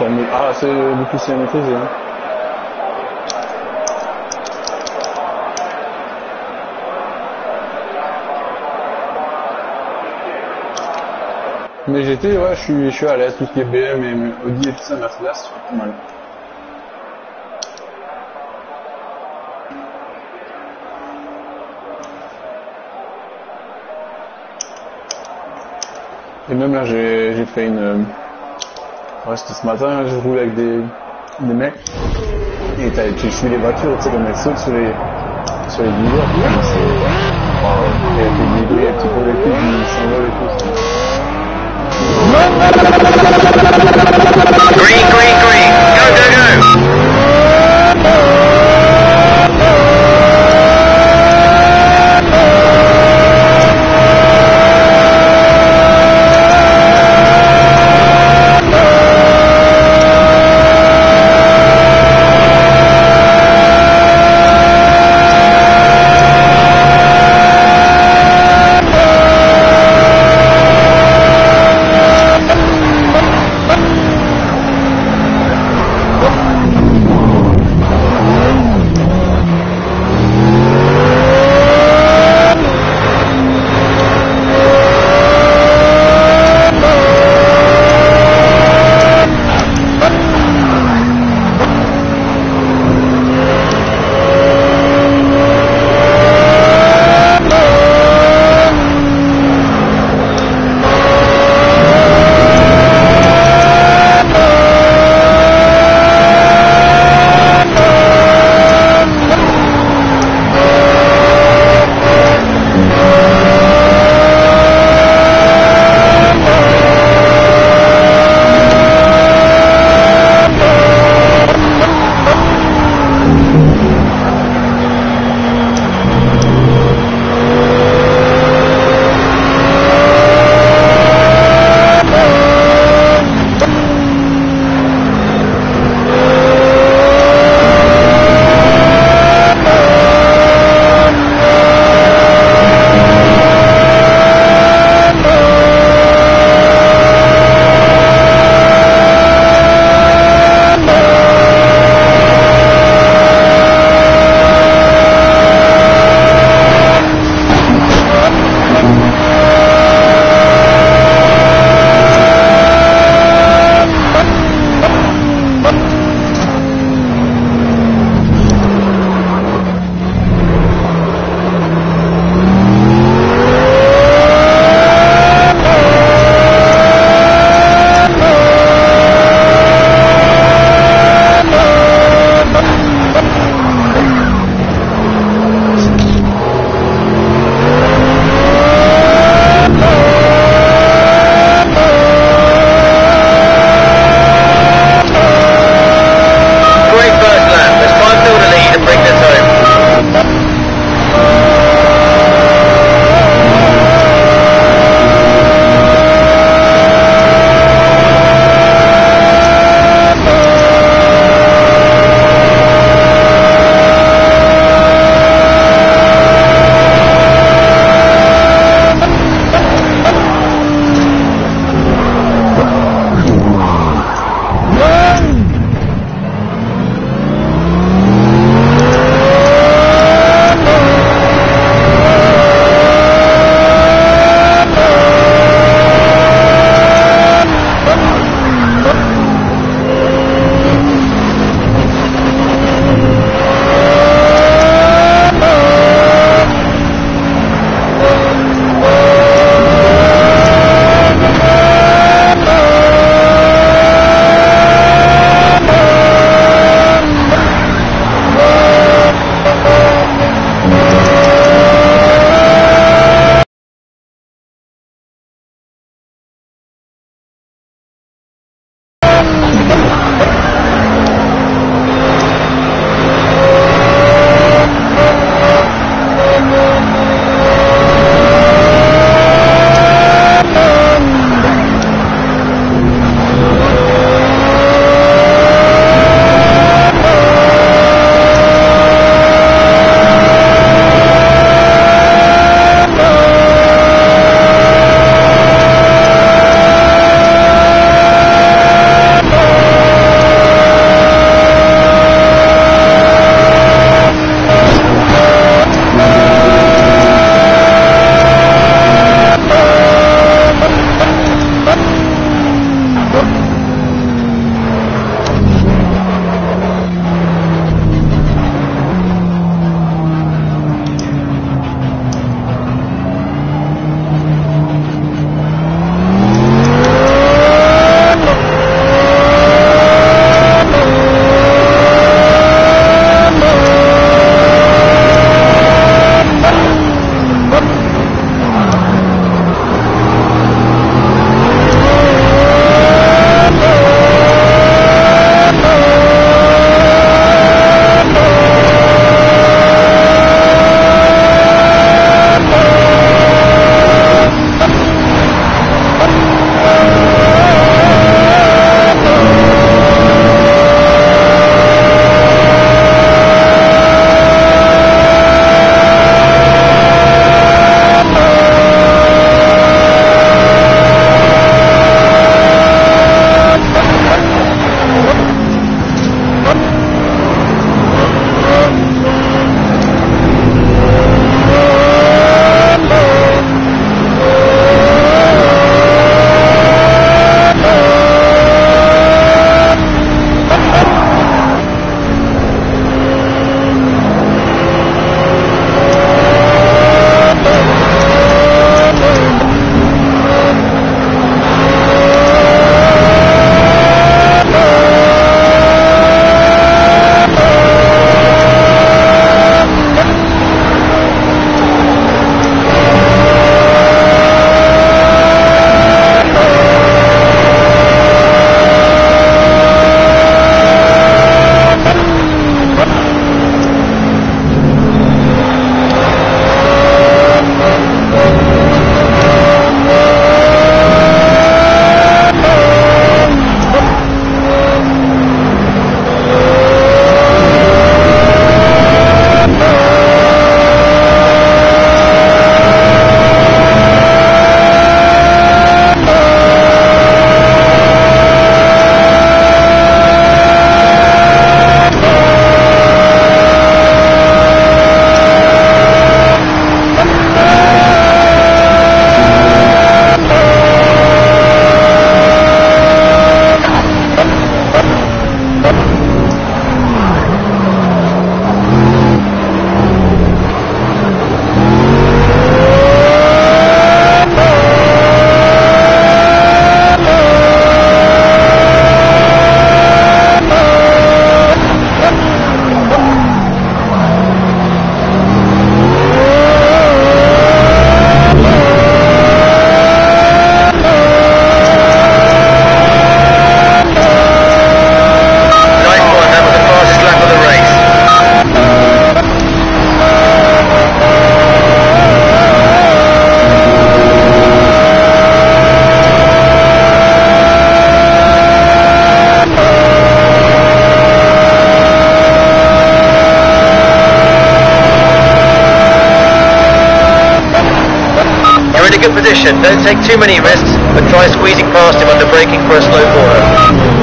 Ah, c'est difficile à maîtriser. Hein. Mais j'étais, ouais, je suis, je suis à l'aise, tout ce qui est BM et Audi et tout ça, Mercedes, c'est pas mal. Et même là, j'ai j'ai fait une... Ouais, c'était ce matin, je roule avec des, mecs. Et tu suis les voitures, tu sais, comme elles sautent sur les, sur les Don't take too many risks, but try squeezing past him under braking for a slow corner.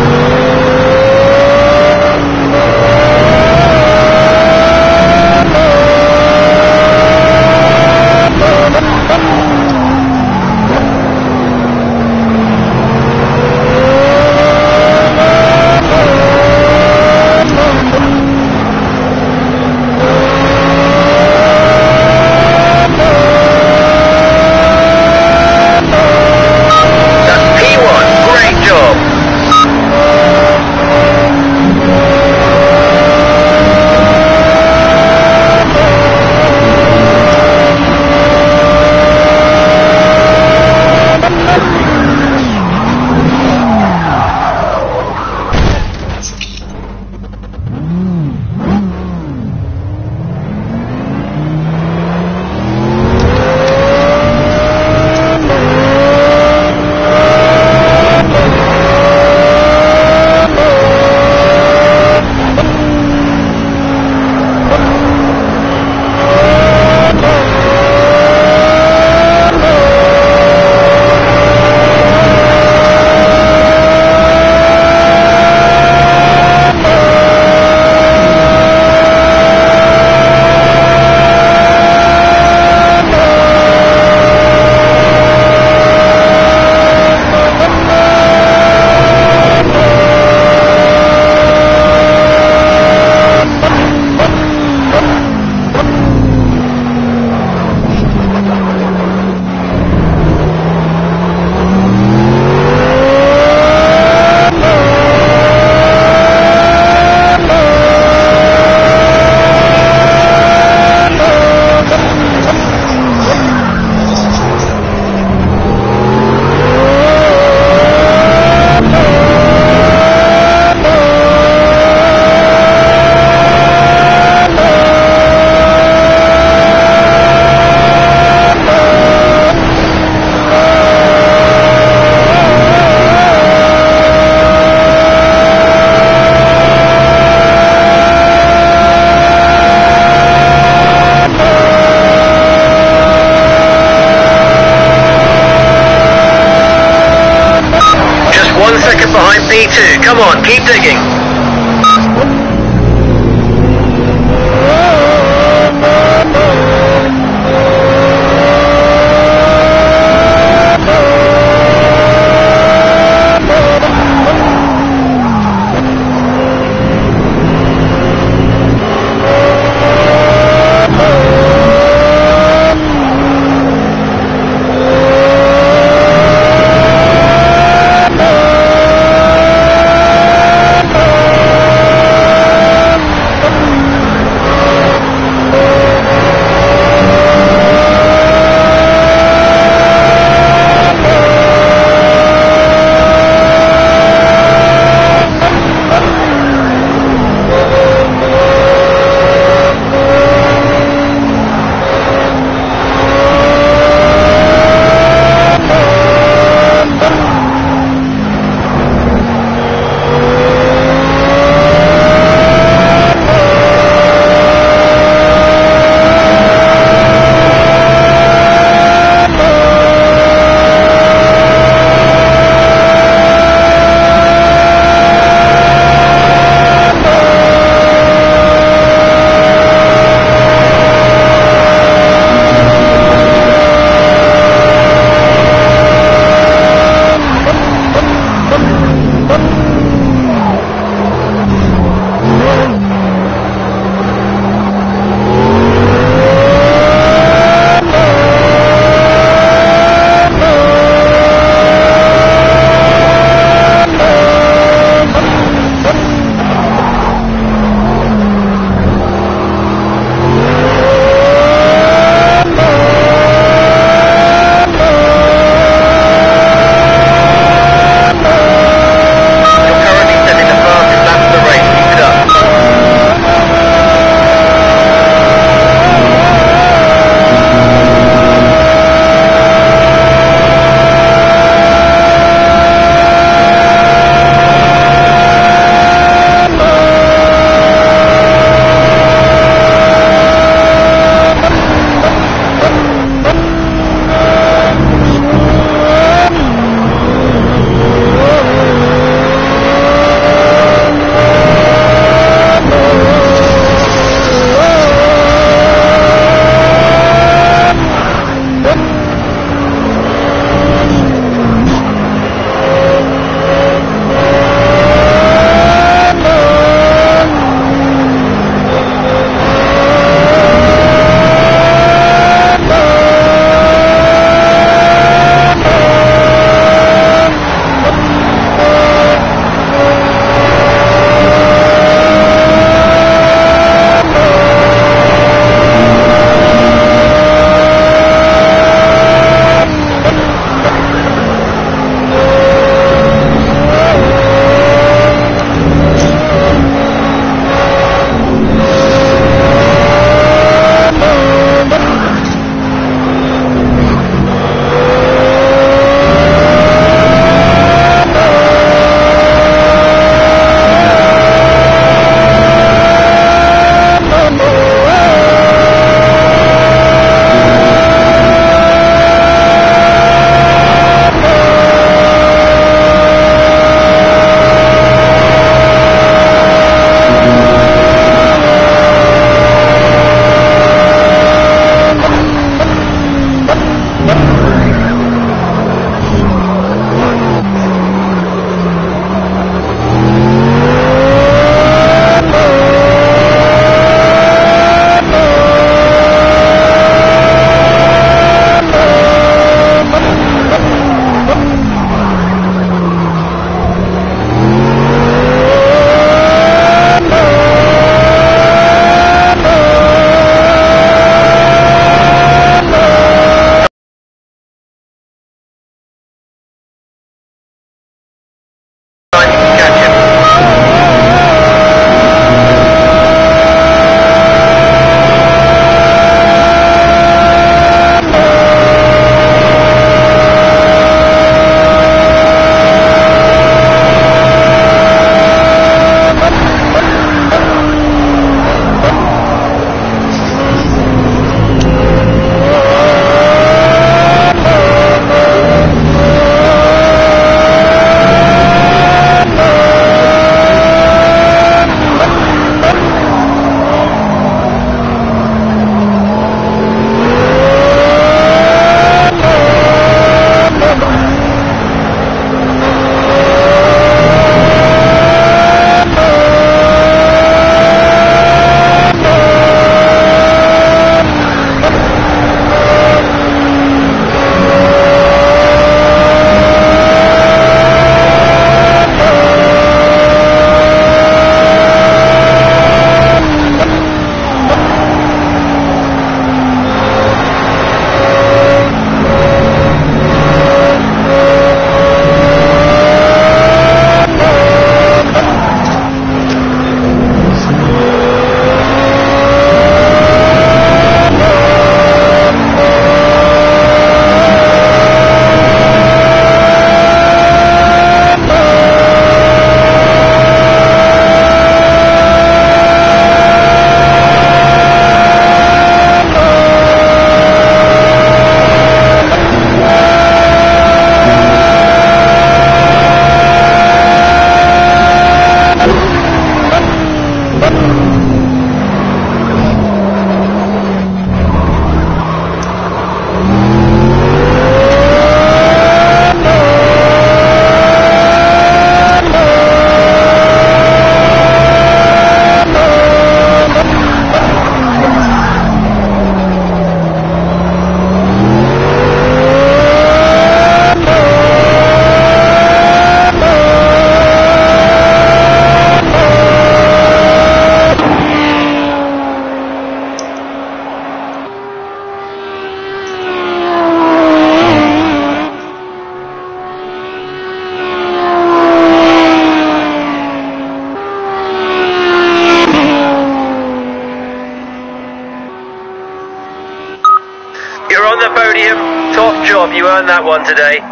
Today.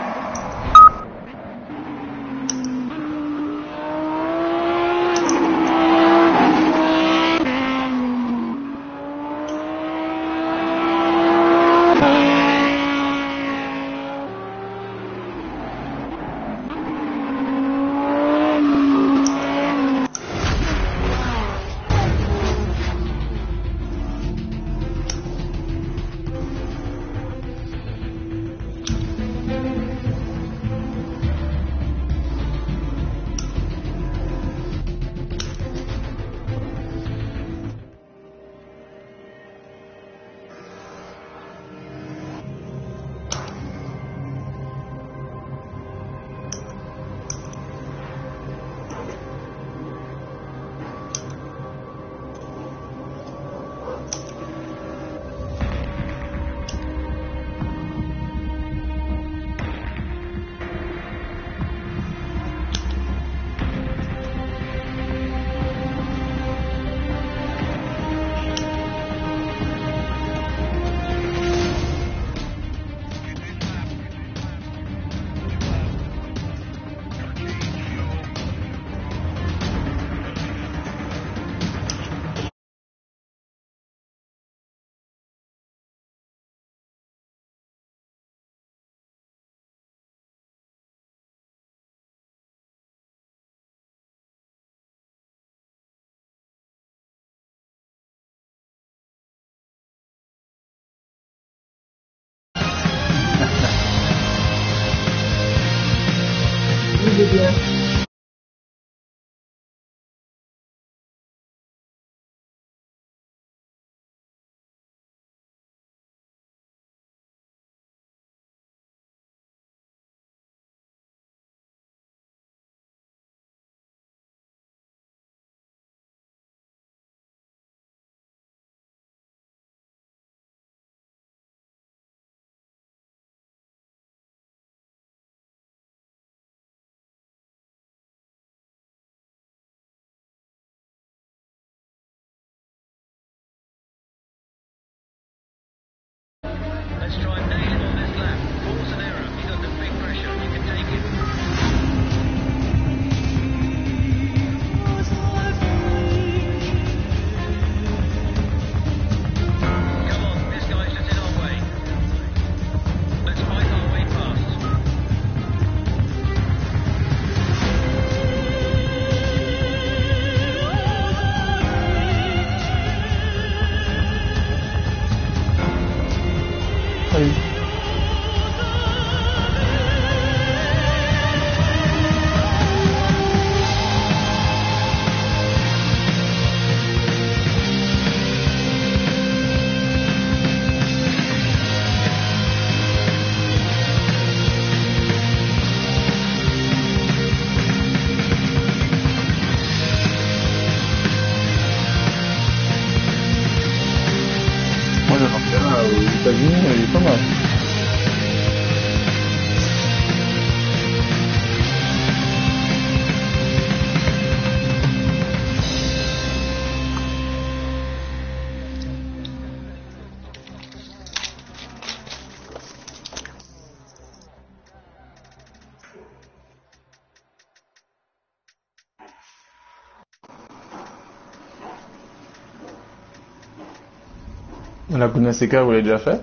Laguna Seca, vous l'avez déjà fait.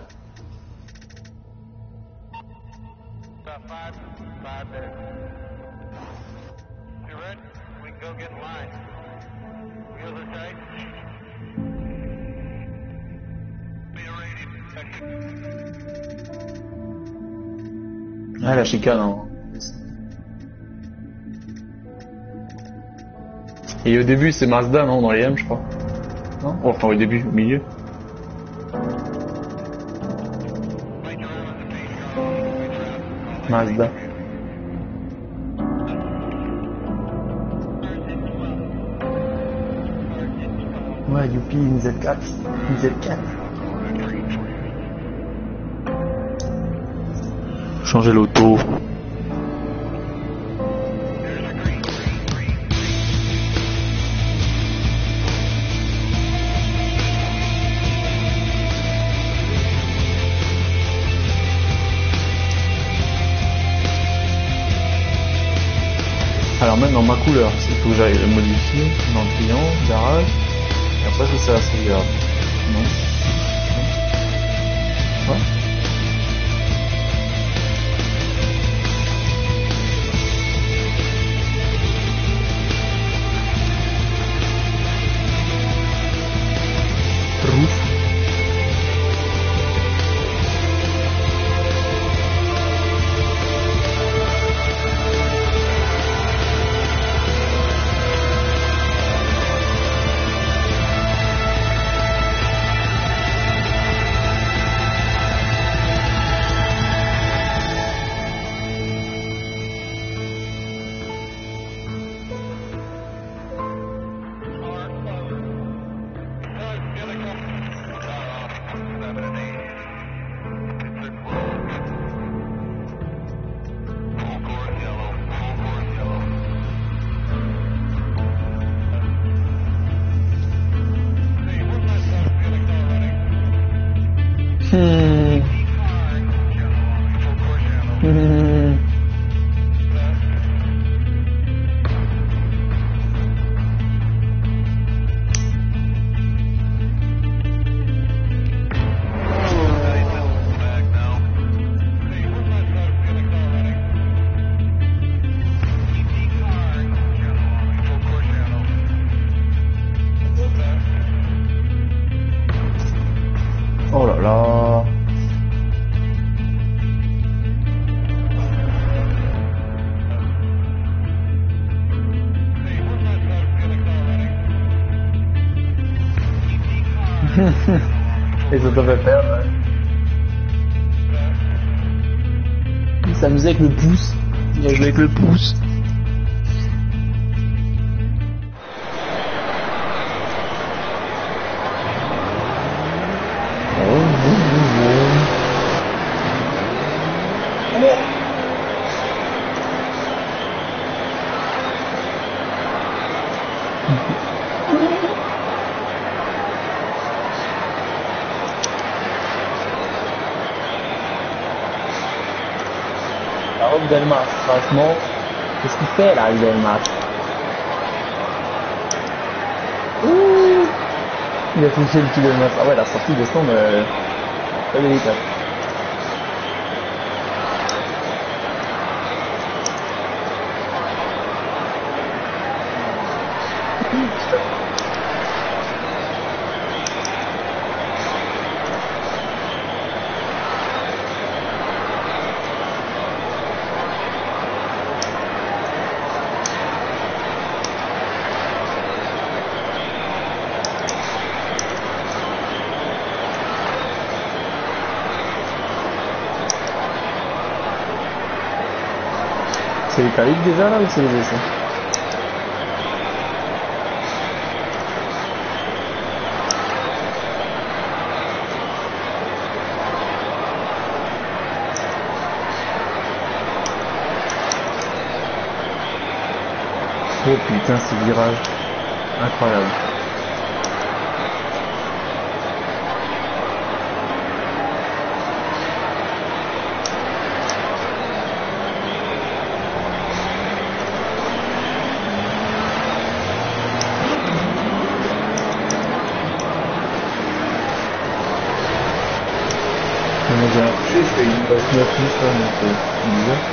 Ah, la chicane, hein. Et au début, c'est Mazda, non, dans les M, je crois. Non? Enfin, au début, au milieu. Mazda. Ouais, youpi, une Z4. Une Z4. Changer l'auto. Ma couleur, il faut que j'aille le modifier dans le client, garage, et après je fais la sauvegarde. Non Hein. Il s'amusait avec le pouce. A joué avec le pouce. Franchement, qu'est-ce qu'il fait là, Delmas Ouh Il a touché le petit Delmas. Ah ouais, la sortie de stand, euh, pas délicate. Ou c'est les essais Oh putain, ces virages. Incroyable. On a déjà touché, je fais une basse 9 plus là, donc euh, c'est bizarre.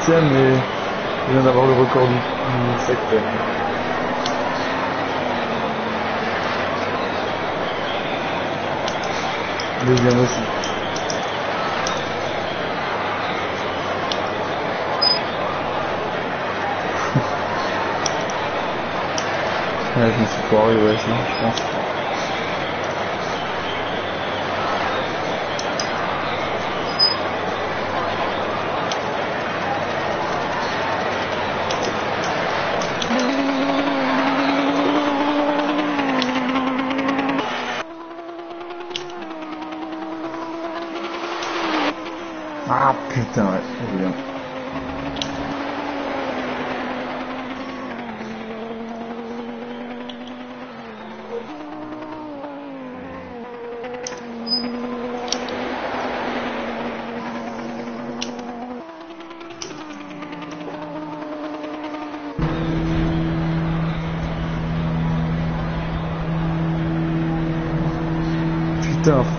18 centièmes et je viens d'avoir le record du, du secteur. Deuxième aussi. Ouais, je me suis foiré, ouais, je pense. Ah putain, ouais, c'est bien.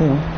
Putain, à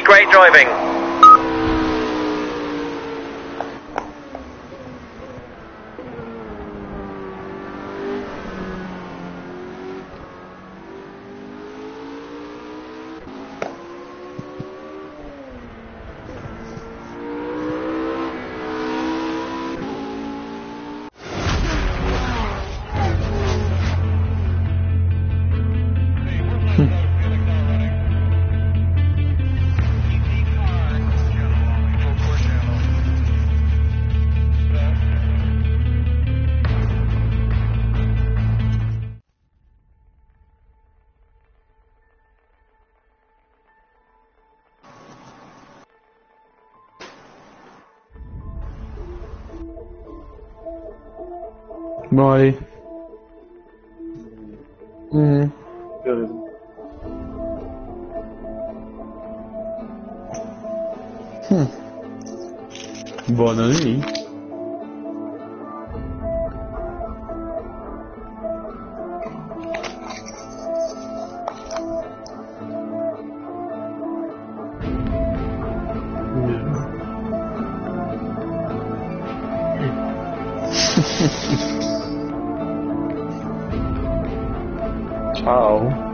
Great driving. Bye. Mm. Good. Hmm. Boa noite. Ciao.